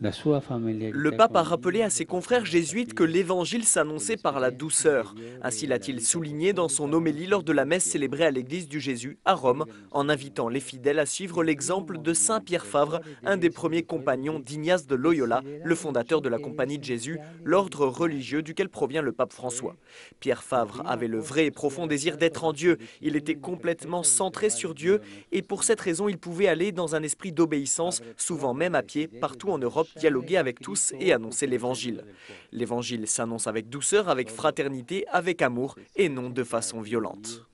Le pape a rappelé à ses confrères jésuites que l'évangile s'annonçait par la douceur. Ainsi l'a-t-il souligné dans son homélie lors de la messe célébrée à l'église du Jésus à Rome, en invitant les fidèles à suivre l'exemple de Saint Pierre Favre, un des premiers compagnons d'Ignace de Loyola, le fondateur de la Compagnie de Jésus, l'ordre religieux duquel provient le pape François. Pierre Favre avait le vrai et profond désir d'être en Dieu. Il était complètement centré sur Dieu et pour cette raison, il pouvait aller dans un esprit d'obéissance, souvent même à pied, partout en Europe dialoguer avec tous et annoncer l'Évangile. L'Évangile s'annonce avec douceur, avec fraternité, avec amour et non de façon violente.